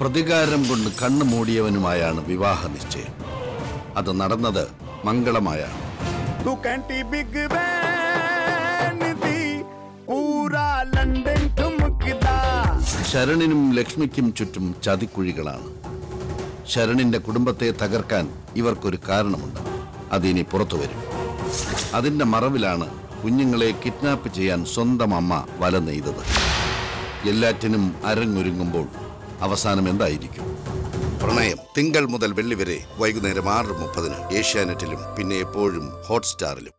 പ്രതികാരം കൊണ്ട് കണ്ണു മൂടിയവനുമായാണ് വിവാഹ നിശ്ചയം അത് നടന്നത് മംഗളമായ ശരണിനും ലക്ഷ്മിക്കും ചുറ്റും ചതിക്കുഴികളാണ്. ശരണിന്റെ കുടുംബത്തെ തകർക്കാൻ ഇവർക്കൊരു കാരണമുണ്ട്. അതിനി പുറത്തു വരും. അതിന്റെ മറവിലാണ് കുഞ്ഞുങ്ങളെ കിഡ്നാപ്പ് ചെയ്യാൻ സ്വന്തം അമ്മ വല നെയ്തത് എല്ലാറ്റിനും അരങ്ങൊരുങ്ങുമ്പോൾ അവസാനം എന്തായിരിക്കും? പ്രണയം തിങ്കൾ മുതൽ വെള്ളി വരെ വൈകുന്നേരം ആറ് മുപ്പതിന് ഏഷ്യാനെറ്റിലും പിന്നെ എപ്പോഴും ഹോട്ട്സ്റ്റാറിലും.